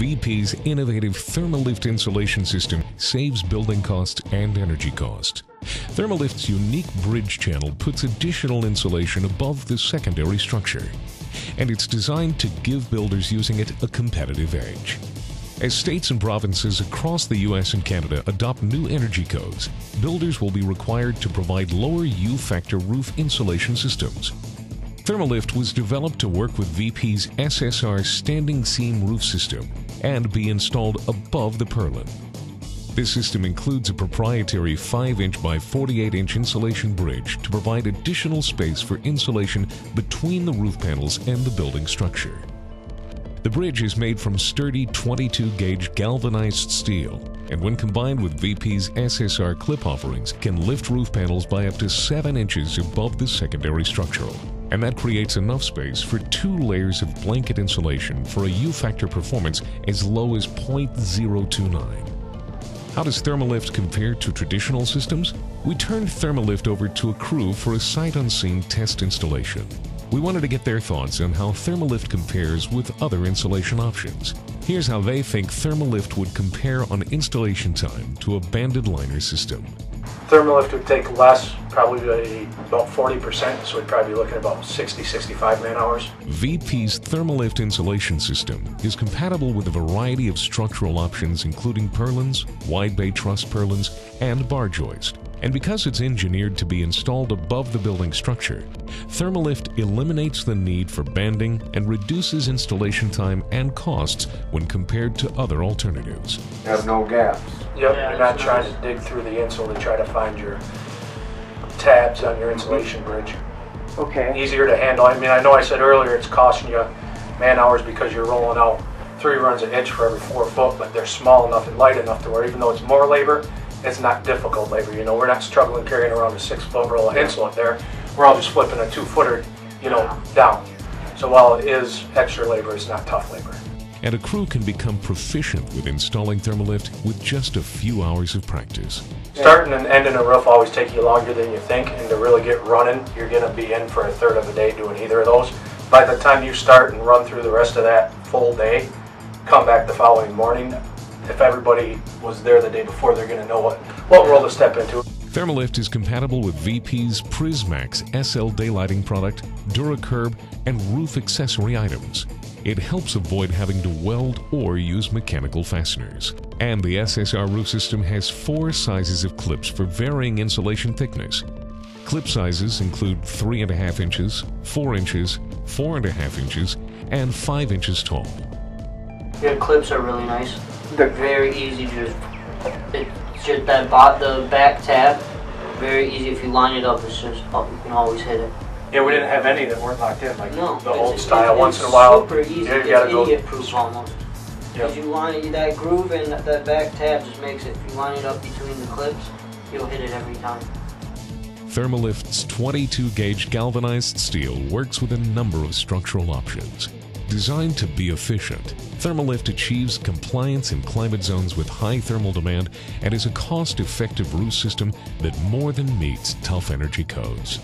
VP's innovative Thermalift insulation system saves building costs and energy costs. Thermalift's unique bridge channel puts additional insulation above the secondary structure, and it's designed to give builders using it a competitive edge. As states and provinces across the US and Canada adopt new energy codes, builders will be required to provide lower U factor roof insulation systems. Thermalift was developed to work with VP's SSR standing seam roof system and be installed above the purlin. This system includes a proprietary 5-inch by 48-inch insulation bridge to provide additional space for insulation between the roof panels and the building structure. The bridge is made from sturdy 22-gauge galvanized steel and when combined with VP's SSR clip offerings can lift roof panels by up to 7 inches above the secondary structural. And that creates enough space for two layers of blanket insulation for a U-factor performance as low as 0.029. How does Thermalift compare to traditional systems? We turned Thermalift over to a crew for a sight unseen test installation. We wanted to get their thoughts on how Thermalift compares with other insulation options. Here's how they think Thermalift would compare on installation time to a banded liner system. Thermalift would take less, probably about 40%, so we'd probably be looking at about 60, 65 man hours. VP's Thermalift insulation system is compatible with a variety of structural options including purlins, wide bay truss purlins, and bar joist. And because it's engineered to be installed above the building structure, Thermalift eliminates the need for banding and reduces installation time and costs when compared to other alternatives. Have no gaps. Yep, Yeah, you're not that's trying nice. to dig through the insole to try to find your tabs on your insulation bridge. Okay. Easier to handle. I mean, I know I said earlier it's costing you man hours because you're rolling out three runs an inch for every four foot, but they're small enough and light enough to where even though it's more labor, it's not difficult labor. You know, we're not struggling carrying around a six foot roll of insulate there. We're all just flipping a two footer, you know, down. So while it is extra labor, it's not tough labor. And a crew can become proficient with installing Thermalift with just a few hours of practice. Starting and ending a roof always take you longer than you think, and to really get running, you're gonna be in for a third of a day doing either of those. By the time you start and run through the rest of that full day, come back the following morning, if everybody was there the day before, they're gonna know what, what role to step into. Thermalift is compatible with VP's Prismax SL daylighting product, DuraCurb, and roof accessory items. It helps avoid having to weld or use mechanical fasteners. And the SSR roof system has four sizes of clips for varying insulation thickness. Clip sizes include 3.5 inches, 4 inches, 4.5 inches, and 5 inches tall. Your clips are really nice. They're very easy to just, it's just that bot, the back tab, very easy if you line it up, it's just, oh, you can always hit it. Yeah, we didn't have any that weren't locked in, like No. the old it's- style. it's Once in a while, Super easy, you gotta it's go. idiot proof almost. Yep. Cause you line it, that groove and that, that back tab just makes it, if you line it up between the clips, you'll hit it every time. Thermalift's 22 gauge galvanized steel works with a number of structural options. Designed to be efficient, Thermalift achieves compliance in climate zones with high thermal demand and is a cost effective roof system that more than meets tough energy codes.